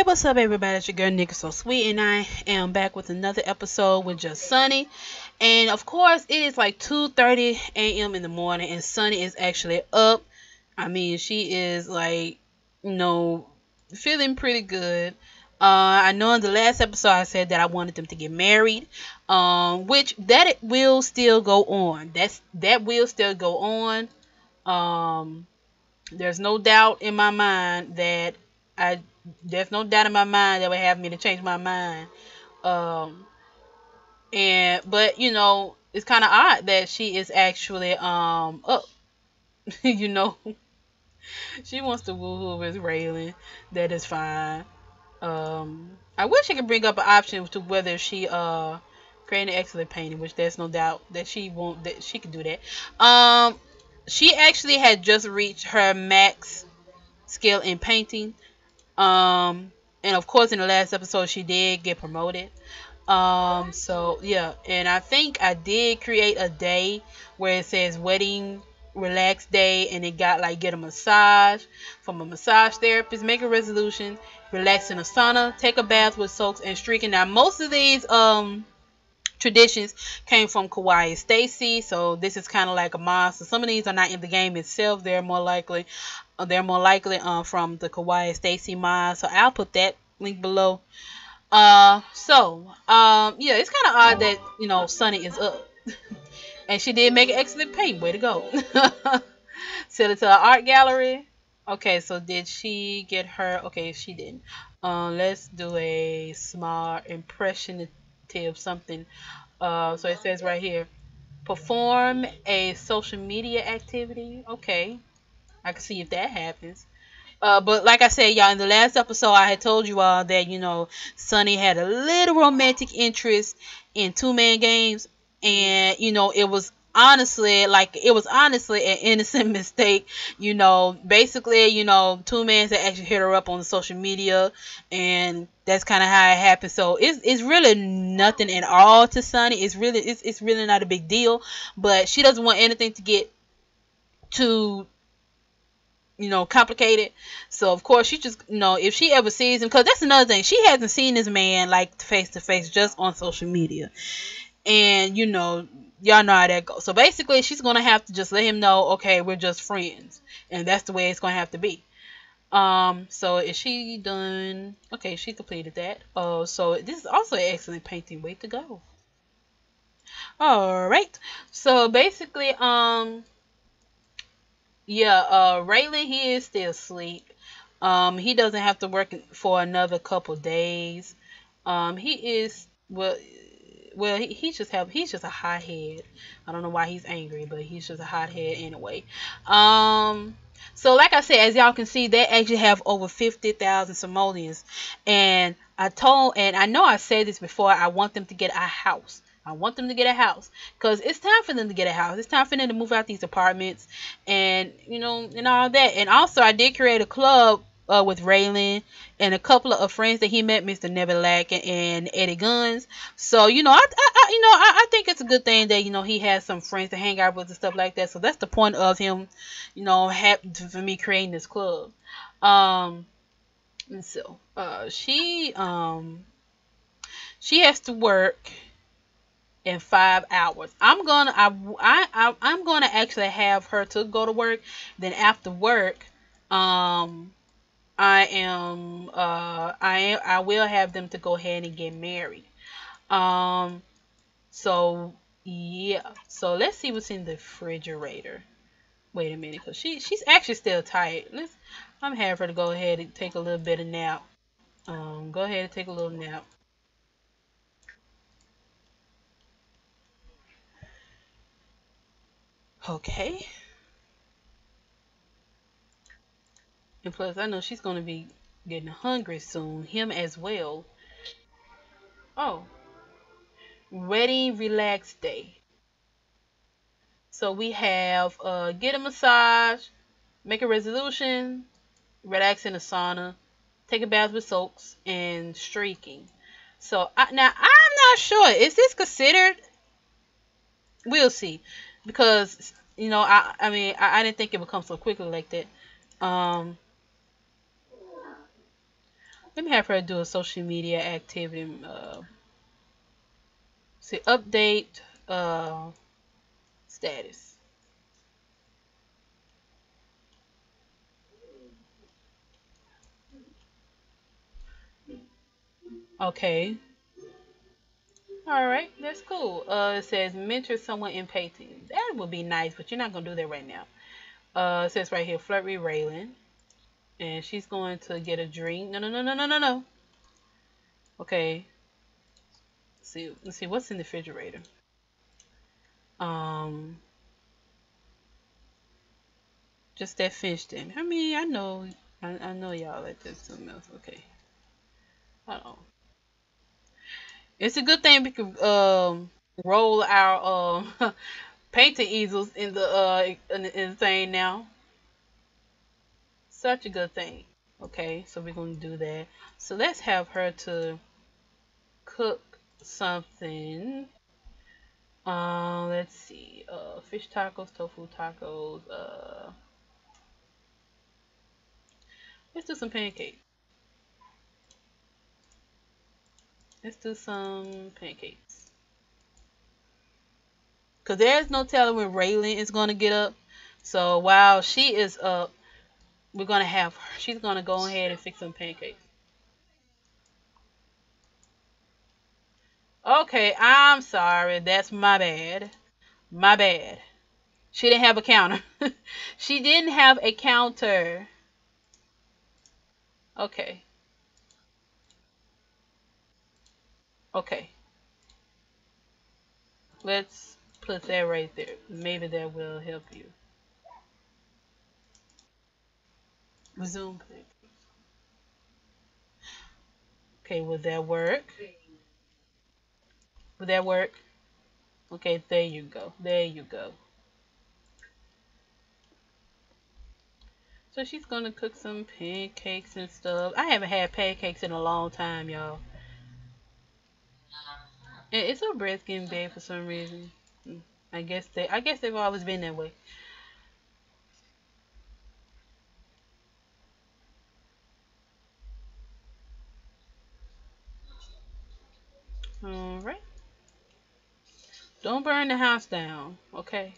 Hey, what's up, everybody? It's your girl, Nikki So Sweet, and I am back with another episode with just Sunni. And of course, it is like 2:30 a.m. in the morning, and Sunni is actually up. I mean, she is like, you know, feeling pretty good. Uh, I know in the last episode I said that I wanted them to get married, um, which that it will still go on. That's that will still go on. Um, there's no doubt in my mind that I there's no doubt in my mind that would have me to change my mind. Um, and but you know it's kind of odd that she is actually um up. you know, she wants to woo with Raylan. That is fine. Um, I wish I could bring up an option to whether she uh create an excellent painting, which there's no doubt that she won't that she could do that. Um, she actually had just reached her max skill in painting. Um, and of course, in the last episode, she did get promoted. Um, so yeah, and I think I did create a day where it says wedding relax day and it got like get a massage from a massage therapist, make a resolution, relax in a sauna, take a bath with soaks and streaking. Now most of these um traditions came from KawaiiStacie. so this is kind of like a mod. So some of these are not in the game itself; they're more likely, uh, they're more likely uh, from the KawaiiStacie mod. So I'll put that link below. Uh, so um, yeah, it's kind of odd that you know Sunni is up, and she did make an excellent paint. Way to go! Sell it to an art gallery. Okay, so did she get her? Okay, she didn't. Uh, let's do a small impression of something. Uh, so it says right here, perform a social media activity. Okay, I can see if that happens. Uh, but like I said, y'all, in the last episode, I had told you all that, you know, Sunni had a little romantic interest in two-man games. And, you know, it was honestly like it was honestly an innocent mistake you know. Basically you know two men that actually hit her up on social media and that's kind of how it happened. So it's, it's really nothing at all to Sunni it's really it's, it's really not a big deal. But she doesn't want anything to get too you know complicated. So of course she just you know if she ever sees him because that's another thing. She hasn't seen this man like face to face just on social media and you know y'all know how that goes. So basically, she's gonna have to just let him know, okay, we're just friends, and that's the way it's gonna have to be. Um, so is she done? Okay, she completed that. Oh, uh, so this is also an excellent painting. Way to go. All right. So basically, um, yeah, uh, Raylan he is still asleep. Um, he doesn't have to work for another couple days. Um, he is well well he, just have he's just a hot head. I don't know why he's angry but he's just a hot head anyway. Um so like i said as y'all can see they actually have over 50,000 simoleons and i told and i know i said this before i want them to get a house. I want them to get a house. Because it's time for them to get a house. It's time for them to move out these apartments and you know and all that. And also, I did create a club uh, with Raylan and a couple of friends that he met, Mr. Neverlack and, and Eddie Guns. So you know, I, I, I you know I, I, think it's a good thing that you know he has some friends to hang out with and stuff like that. So that's the point of him, you know, have, for me creating this club. Um, and so uh, she um she has to work in five hours. I'm gonna I, I, I I'm gonna actually have her to go to work. Then after work, um I am uh I am I will have them to go ahead and get married. Um so yeah. So let's see what's in the refrigerator. Wait a minute, cause she she's actually still tired. Let's I'm having her to go ahead and take a little bit of nap. Um go ahead and take a little nap. Okay. And plus, I know she's going to be getting hungry soon. Him as well. Oh. Ready, relax day. So we have uh, get a massage, make a resolution, relax in a sauna, take a bath with soaks, and streaking. So I, now I'm not sure. Is this considered? We'll see, because you know I I mean I, I didn't think it would come so quickly like that. Um, Let me have her do a social media activity. Uh, see, update uh, status. Okay. All right, that's cool. Uh, it says mentor someone in painting. That would be nice, but you're not gonna do that right now. Uh, it says right here, flirt Raylan, and she's going to get a drink. No, no, no, no, no, no, no. Okay. Let's see, let's see what's in the refrigerator. Um, just that fish thing. I mean, I know, I, I know y'all like this something else. Okay. Hold on. It's a good thing we can um, roll our um, painting easels in the uh in, in the thing now. Such a good thing. Okay, so we're gonna do that. So let's have her to cook something. Uh, let's see. Uh, fish tacos, tofu tacos. Uh, let's do some pancakes. Let's do some pancakes. Because there's no telling when Raylan is going to get up. So while she is up, we're to have her. She's to go ahead and fix some pancakes. Okay, I'm sorry. That's my bad. My bad. She didn't have a counter. she didn't have a counter. Okay. Okay. Let's put that right there. Maybe that will help you. Resume. Okay, will that work? Will that work? Okay, there you go. There you go. So she's gonna cook some pancakes and stuff. I haven't had pancakes in a long time, y'all. It's her breath getting bad for some reason. I guess they I guess they've always been that way. Alright. Don't burn the house down, okay?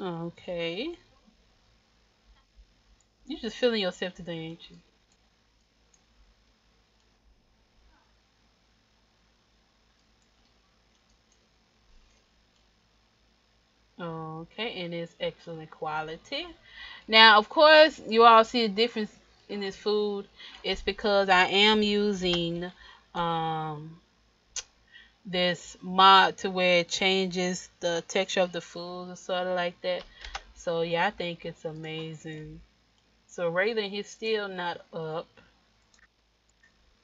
Okay. You're just feeling yourself today, ain't you? Okay, and it's excellent quality. Now, of course, you all see a difference in this food. It's because I am using um, this mod to where it changes the texture of the food or sort of like that. So yeah, I think it's amazing. So Raylan, he's still not up.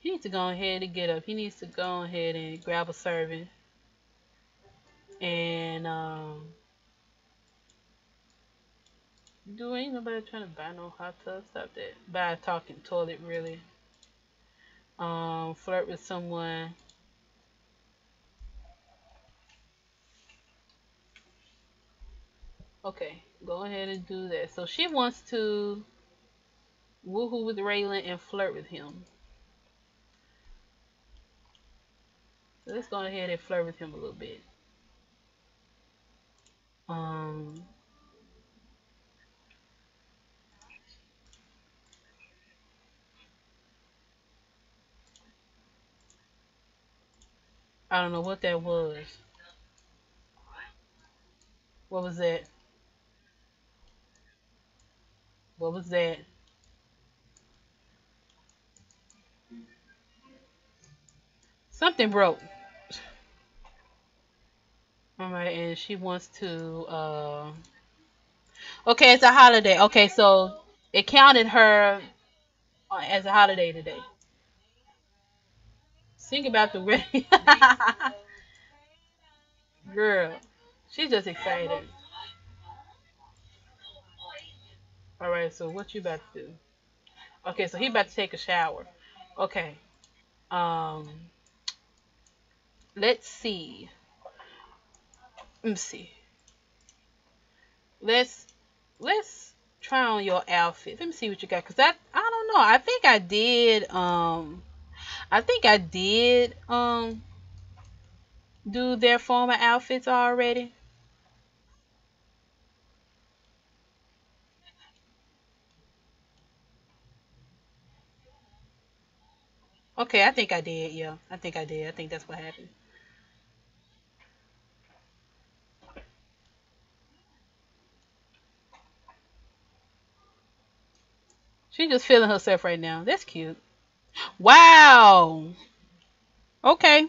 He needs to go ahead and get up. He needs to go ahead and grab a serving. And um do ain't nobody trying to buy no hot tub? Stop that. Buy a talking toilet really. Um flirt with someone Okay, go ahead and do that. So she wants to woohoo with Raylan and flirt with him. So let's go ahead and flirt with him a little bit. Um, I don't know what that was. What was that? What was that? Something broke. Alright, and she wants to, uh... Okay, it's a holiday. Okay, so it counted her as a holiday today. Think about the wedding. Girl, she's just excited. All right, so what you about to do? Okay, so he about to take a shower. Okay. Um. let's see. Let me see. Let's let's try on your outfit. Let me see what you got. Cause I I don't know. I think I did um I think I did um do their former outfits already. Okay, I think I did. Yeah, I think I did. I think that's what happened. She's just feeling herself right now. That's cute. Wow. Okay.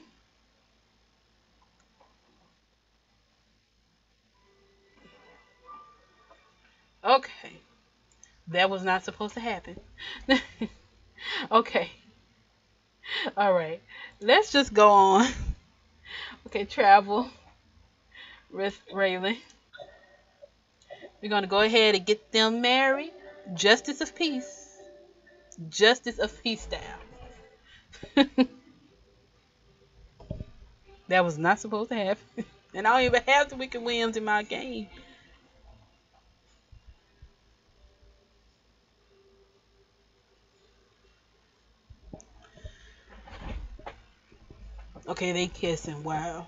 Okay. That was not supposed to happen. okay. All right. Let's just go on. Okay, travel. With Raylan. We're going to go ahead and get them married. Justice of peace. Justice of peace style. that was not supposed to happen. And I don't even have the Wicked Whims in my game. Okay, they kissing. Wow.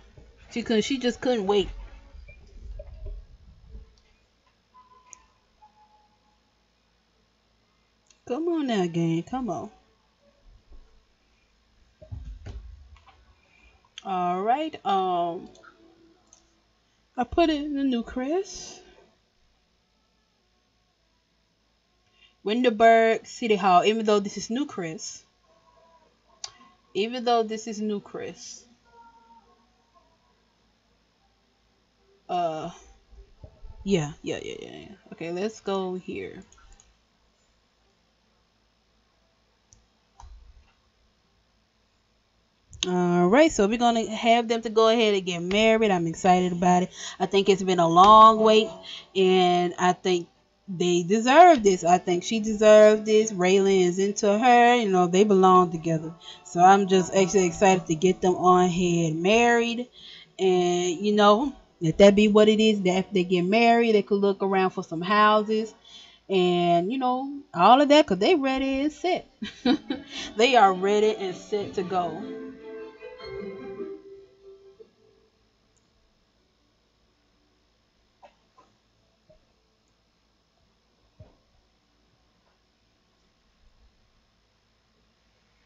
She couldn't. She just couldn't wait. Come on now, gang. Come on. All right. Um, I put it in the Newcrest. Windenburg City Hall. Even though this is Newcrest. Even though this is Newcrest. Uh. Yeah, yeah, yeah, yeah, yeah. Okay, let's go here. All right, so we're gonna have them to go ahead and get married. I'm excited about it. I think it's been a long wait, and I think they deserve this. I think she deserves this. Raylan is into her. You know, they belong together. So I'm just actually excited to get them on head married, and you know, let that be what it is. That if they get married, they could look around for some houses and you know all of that because they ready and set they are ready and set to go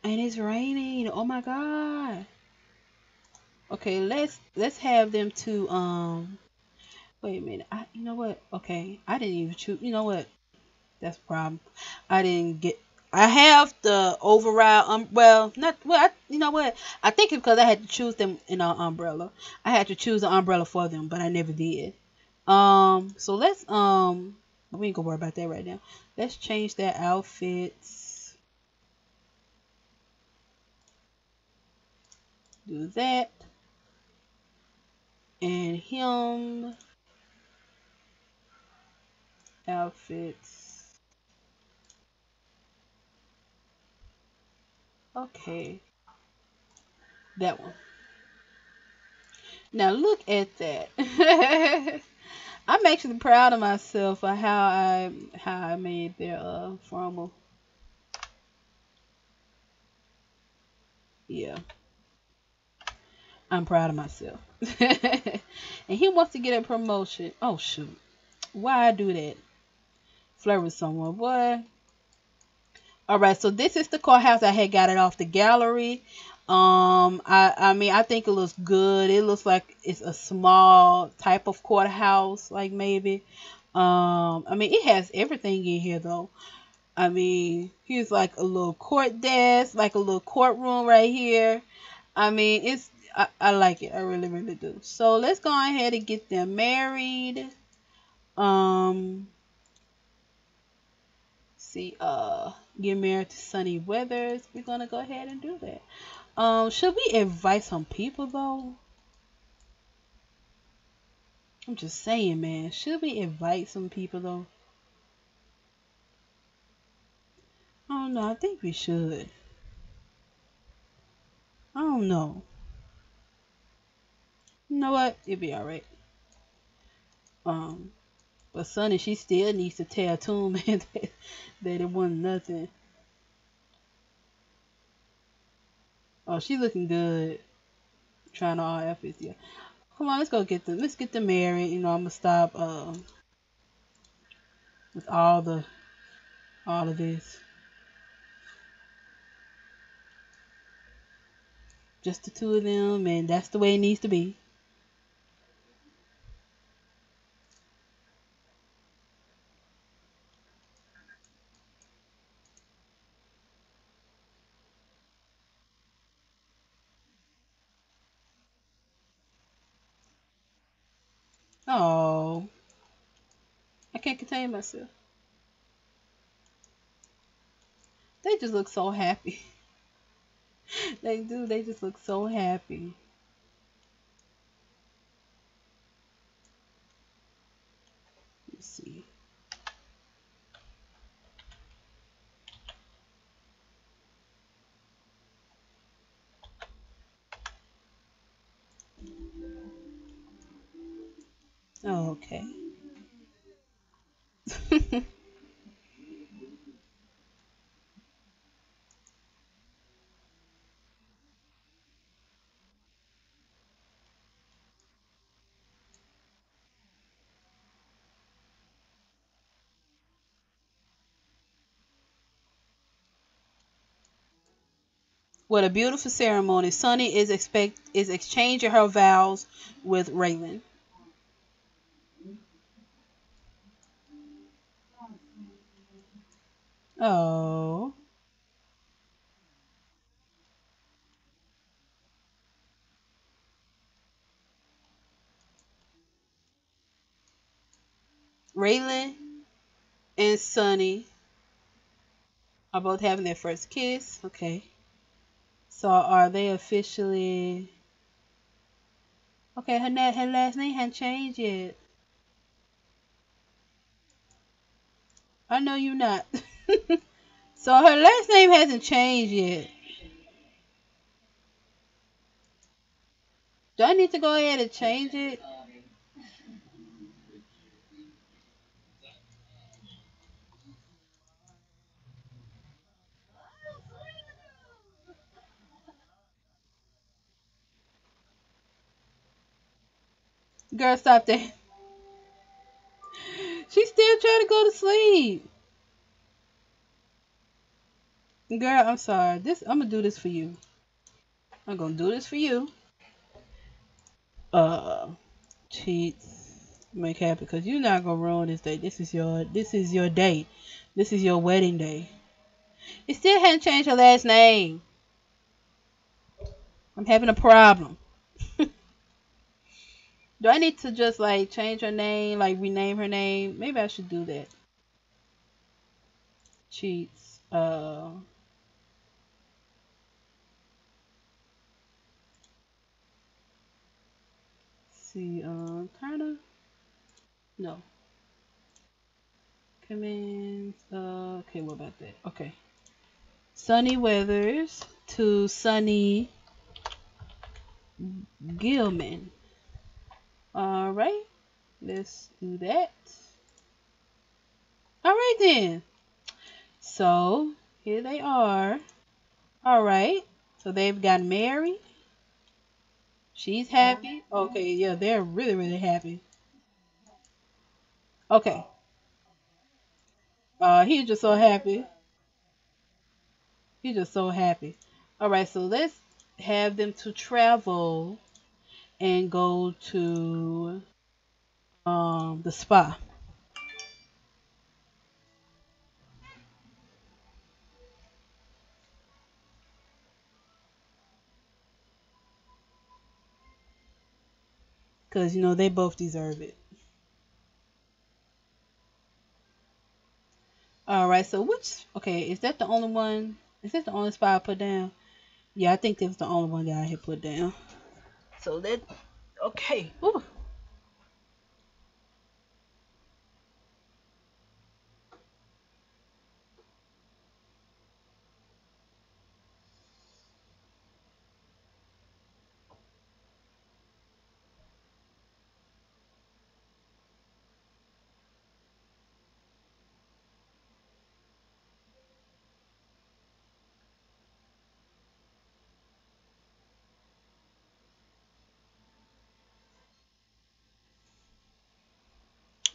and it's raining. Oh my god. Okay let's let's have them to um wait a minute. I, you know what? Okay i didn't even choose you know what? That's a problem. I didn't get I have the overall um well not well I, you know what? I think it's because I had to choose them in an umbrella. I had to choose an umbrella for them but I never did. Um so let's um we ain't gonna worry about that right now. Let's change their outfits do that. And him outfits. Okay. That one. Now look at that. I'm actually proud of myself for how I how I made their uh formal. Yeah. I'm proud of myself. and he wants to get a promotion. Oh shoot. Why I do that? Flirt with someone. What? Alright, so this is the courthouse. I had got it off the gallery. Um, I, I mean, I think it looks good. It looks like it's a small type of courthouse, like maybe. Um, I mean, it has everything in here though. I mean, here's like a little court desk, like a little courtroom right here. I mean, it's I, I like it. I really, really do. So let's go ahead and get them married. Um, see, uh, get married to Sunni Weathers. We're gonna go ahead and do that. Um, should we invite some people though? I'm just saying, man. Should we invite some people though? I don't know. I think we should. I don't know. You know what? It'll be alright. Um, but Sunni, she still needs to tell Toonman that, that it wasn't nothing. Oh, she looking good. Trying all efforts, yeah. Come on, let's go get them. Let's get them married. You know, I'm gonna stop um with all the all of this. Just the two of them, and that's the way it needs to be. Oh, Myself. They just look so happy. they do. They just look so happy. What a beautiful ceremony. Sunni is expect is exchanging her vows with Raylan. Oh. Raylan and Sunni are both having their first kiss. Okay. So are they officially Okay, her, na- her last name hasn't changed yet. I know you're not. so her last name hasn't changed yet. Do I need to go ahead and change it? Girl, stop that. She's still trying to go to sleep. Girl, I'm sorry. This I'm gonna do this for you. I'm gonna do this for you. Uh, cheats make happy because you're not gonna ruin this day. This is your this is your day. This is your wedding day. It still hasn't changed her last name. I'm having a problem. Do I need to just like change her name, like rename her name? Maybe I should do that. Cheats. Uh. See, uh, kind of. No. Commands. Uh, okay, what about that? Okay. Sunni Weathers to Sunni Gilman. All right, let's do that. All right then. So here they are. All right. So they've got married. She's happy. Okay, yeah, they're really, really happy. Okay. Uh, he's just so happy. He's just so happy. All right, so let's have them to travel and go to um, the spa. Because, you know, they both deserve it. Alright, so which, okay, is that the only one? Is that the only spot I put down? Yeah, I think that was the only one that I had put down. So that, okay. Ooh.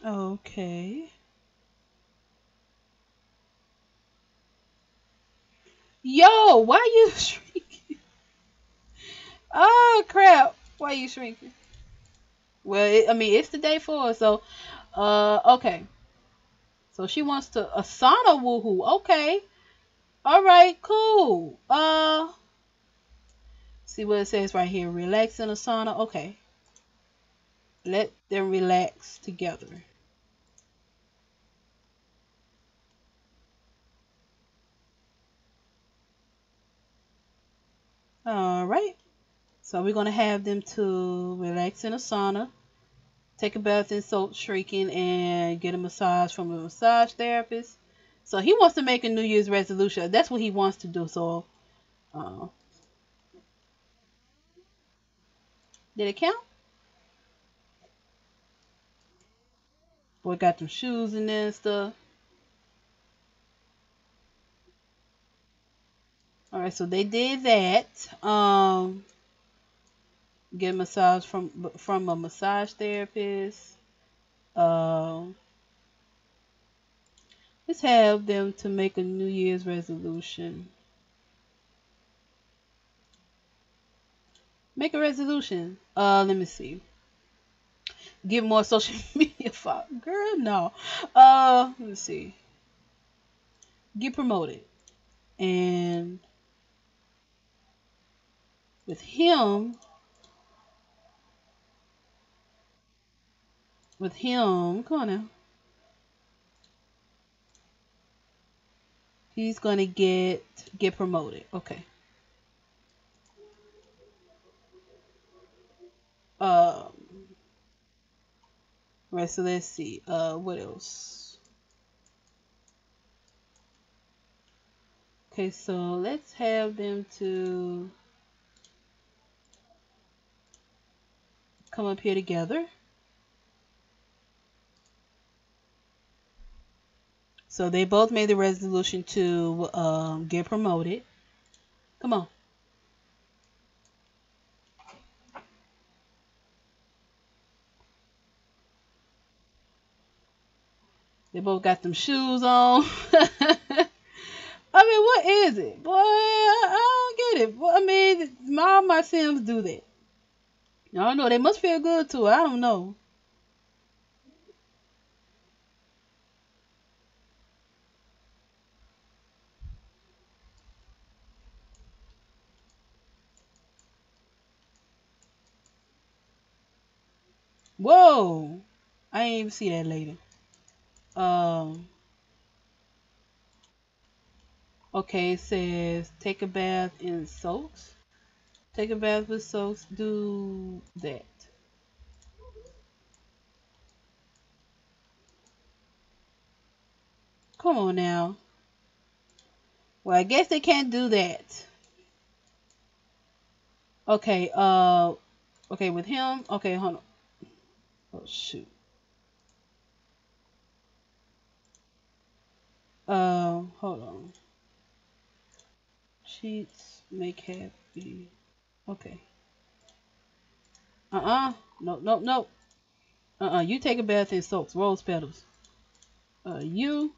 Okay. Yo, why you shrinking? Oh crap! Why you shrinking? Well, it, I mean, it's the day four, so uh, okay. So she wants to Asana woohoo. Okay. All right, cool. Uh, see what it says right here. Relax in Asana. Okay. Let them relax together. All right. So we're going to have them to relax in a sauna, take a bath in salt shrieking, and get a massage from a massage therapist. So he wants to make a New Year's resolution. That's what he wants to do. So, uh, did it count? Boy got them shoes in there and stuff. All right, so they did that. Um, get a massage from from a massage therapist. Um, let's have them to make a New Year's resolution. Make a resolution. Uh, let me see. Get more social media. Girl, no. Uh, let me see. Get promoted. And with him, with him, come on now. He's gonna get get promoted. Okay. Um. Right. So let's see. Uh, what else? Okay. So let's have them to. Come up here together. So they both made the resolution to um, get promoted. Come on. They both got them shoes on. I mean, what is it? Boy, I, don't get it. I mean, all my Sims do that. I don't know. They must feel good too. I don't know. Whoa! I ain't even see that later. Um. Okay, it says take a bath in soaps. Take a bath with soaps. Do that. Come on now. Well, I guess they can't do that. Okay, uh, okay, with him, okay, hold on. Oh, shoot. Uh, hold on. Cheats make happy. Okay. Uh-uh. No, no, no. Uh-uh. You take a bath in soaps. Rose petals. Uh, you.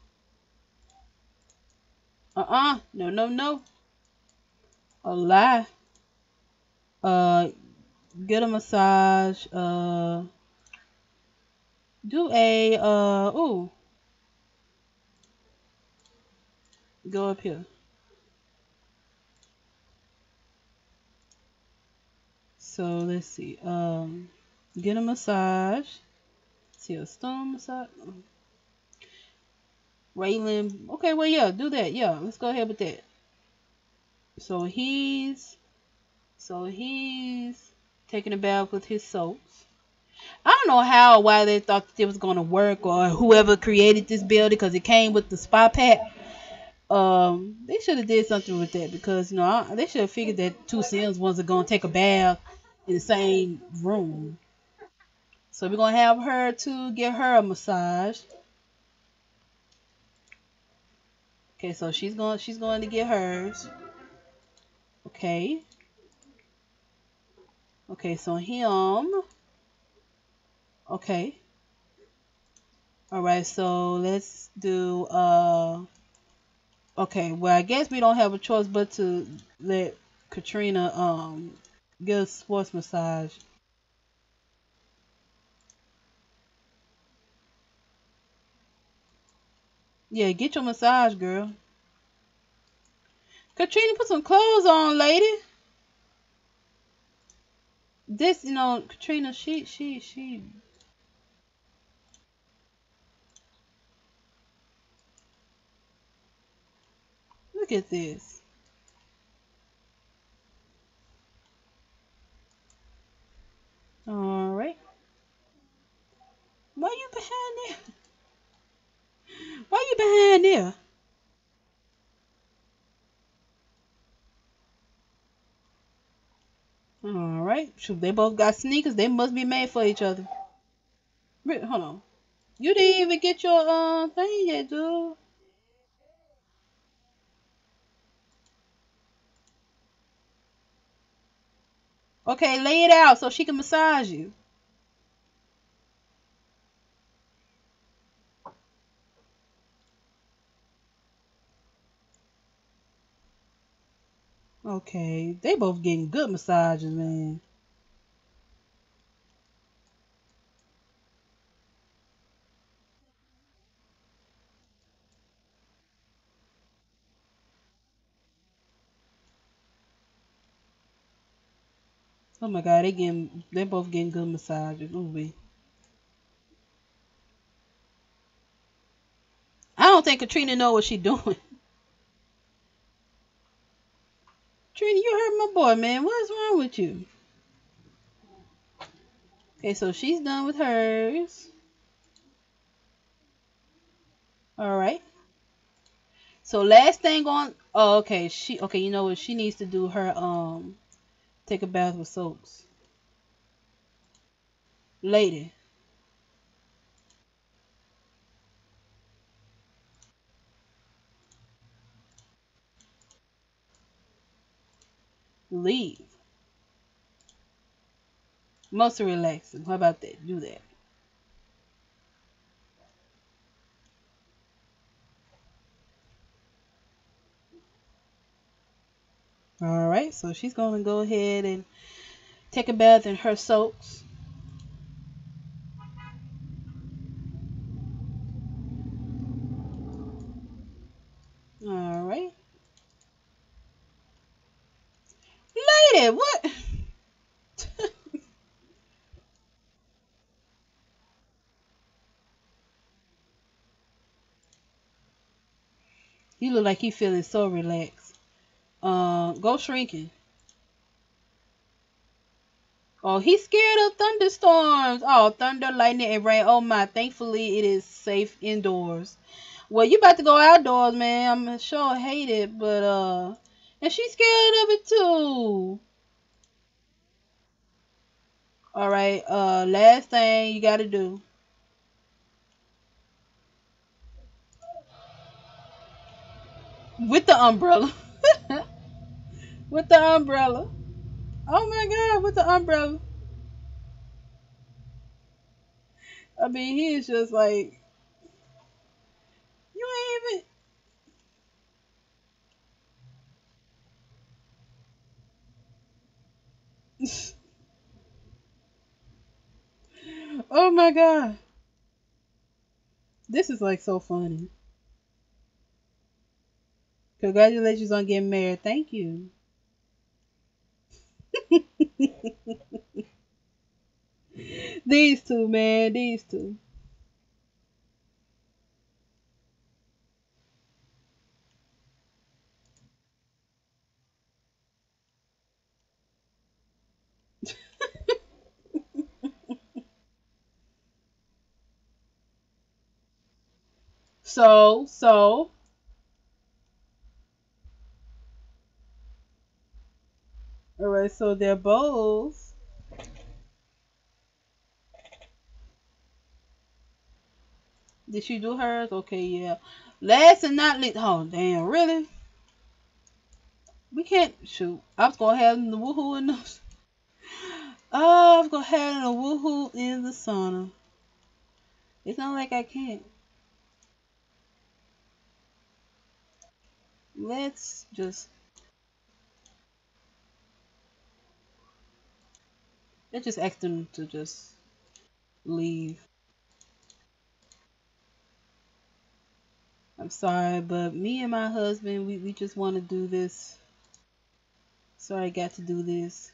Uh-uh. No, no, no. A lie. Uh, get a massage. Uh, do a, uh, ooh. Go up here. So let's see. Um, get a massage. See a stone massage. Raylan. Okay, well yeah, do that. Yeah, let's go ahead with that. So he's so he's taking a bath with his soaps. I don't know how why they thought it was gonna work or whoever created this building because it came with the spa pack. Um, they should have did something with that because you know they should have figured that two Sims ones are gonna take a bath in the same room. So we're gonna have her to get her a massage. Okay, so she's going she's going to get hers. Okay. Okay, so him. Okay. All right, so let's do uh okay, well I guess we don't have a choice but to let Katrina um get a sports massage. Yeah, get your massage, girl. Katrina, put some clothes on, lady. This, you know, Katrina, she, she, she Look at this. All right. Why you behind there? Why you behind there? All right. Shoot, they both got sneakers. They must be made for each other. Hold on. You didn't even get your uh, thing yet, dude. Okay, lay it out so she can massage you. Okay, they both getting good massages, man. Oh my god, they getting they both getting good massages. Ooh I don't think Katrina know what she doing. Trina, you hurt my boy, man. What's wrong with you? Okay, so she's done with hers. All right. So last thing on. Oh, okay. She okay. You know what? She needs to do her um, take a bath with soaps. Lady. leave. Most relaxing. How about that? Do that. All right, so she's going to go ahead and take a bath in her soaps. All right. Lady, what? he look like he feeling so relaxed. Uh, go shrinking. Oh, he's scared of thunderstorms. Oh, thunder, lightning, and rain. Oh my, thankfully it is safe indoors. Well, you about to go outdoors, man. I'm sure hate it, but uh and she's scared of it too. All right. Uh, last thing you got to do. With the umbrella. with the umbrella. Oh my God, with the umbrella. I mean, he is just like, you ain't even, oh my god. This is like so funny. Congratulations on getting married. Thank you. these two, man. These two. So, so. Alright, so they're both. Did she do hers? Okay, yeah. Last and not least. Oh, damn, really? We can't shoot. I was gonna have the woohoo in the. I was gonna have the woohoo in the sauna. It's not like I can't. Let's just let's just ask them to just leave. I'm sorry, but me and my husband, we, we just want to do this. Sorry I got to do this.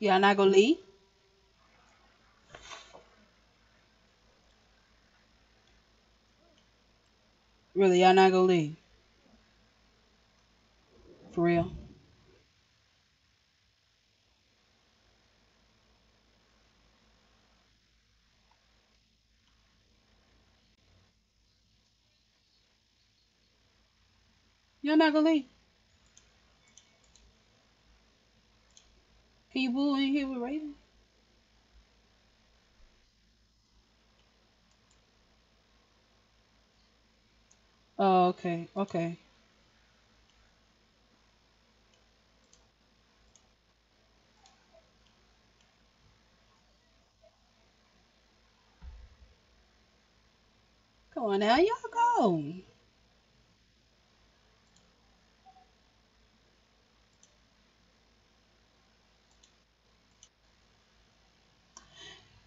Y'all not gonna leave? Really, y'all not gonna leave? For real? Y'all not gonna leave? Can you boo in here with Raven? Oh, okay, okay. Come on now, y'all go.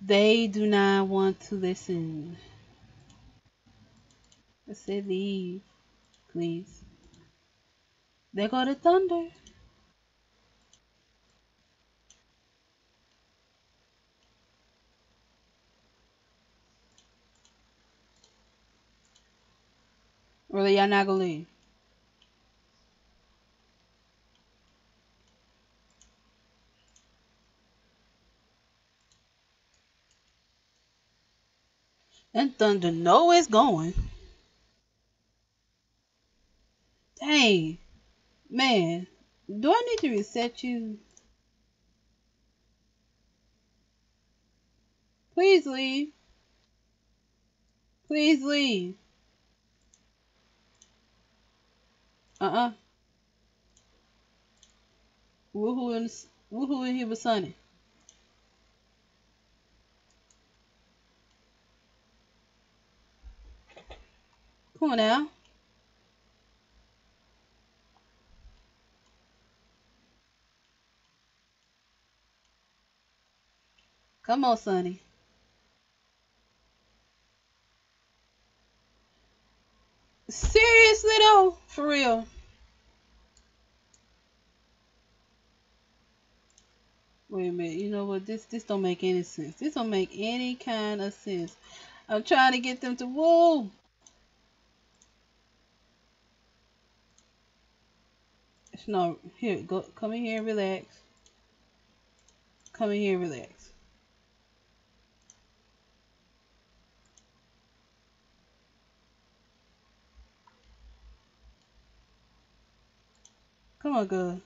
They do not want to listen. I said leave, please. There go the thunder. Really, y'all not gonna leave? And Thunder know it's going. Dang. Man. Do I need to reset you? Please leave. Please leave. Uh-uh. Woohoo in, woohoo in here with Sunni. Come on now. Come on, Sunni. Seriously though, for real. Wait a minute, you know what? This this don't make any sense. This don't make any kind of sense. I'm trying to get them to woo. No, here, go, come in here and relax. Come in here and relax. Come on, good.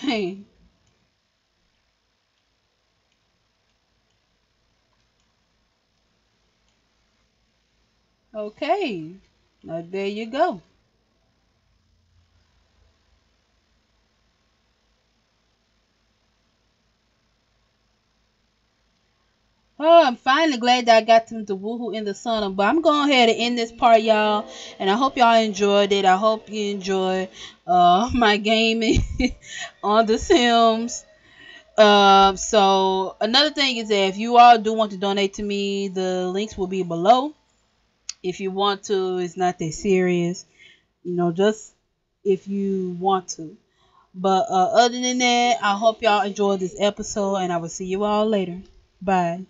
Dang. Okay. Now there you go. Oh, I'm finally glad that I got them to woohoo in the sun. But I'm going ahead and end this part, y'all. And I hope y'all enjoyed it. I hope you enjoy uh, my gaming on The Sims. Uh, so another thing is that if you all do want to donate to me, the links will be below. If you want to, it's not that serious. You know, just if you want to. But uh, other than that, I hope y'all enjoyed this episode, and I will see you all later. Bye.